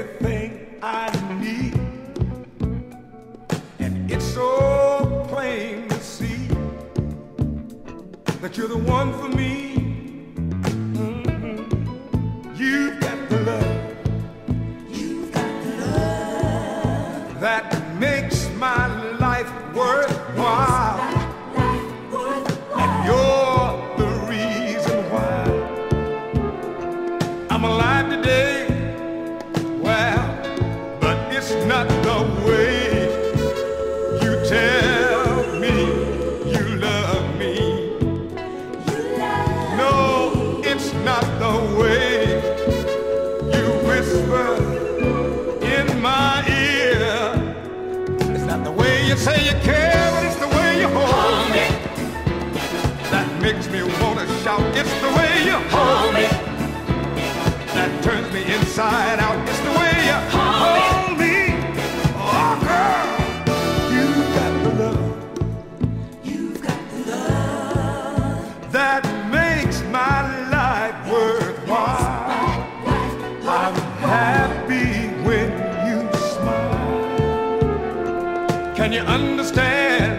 everything I need, and it's so plain to see that you're the one for me. Can you understand?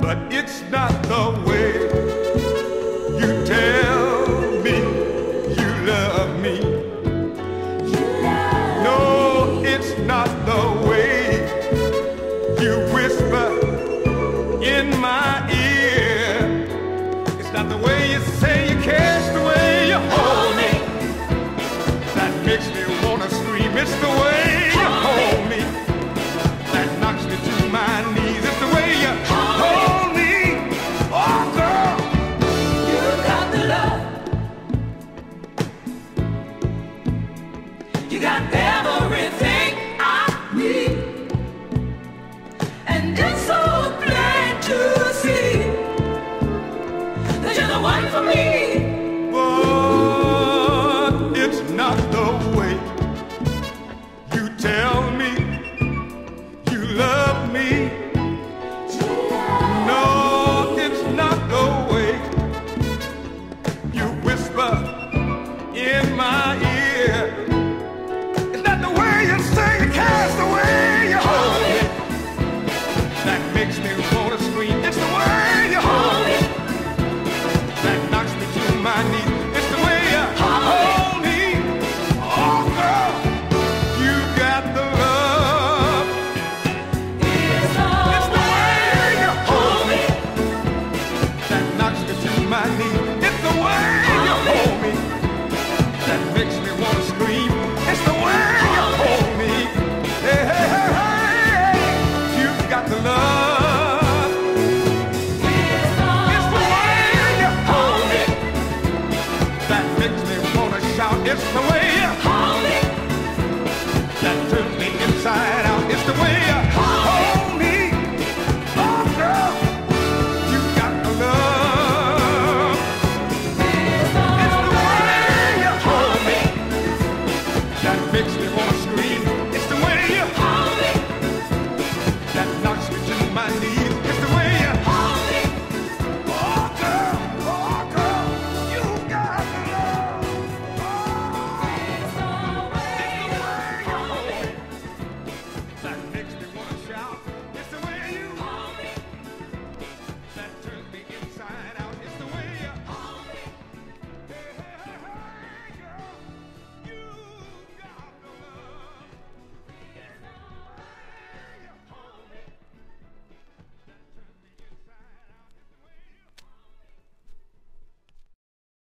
But it's not the way you tell me you love me. No, it's not the way you whisper in my ear. It's not the way you say you care, it's the way you hold me. That makes me wanna scream, it's the way. It's the way.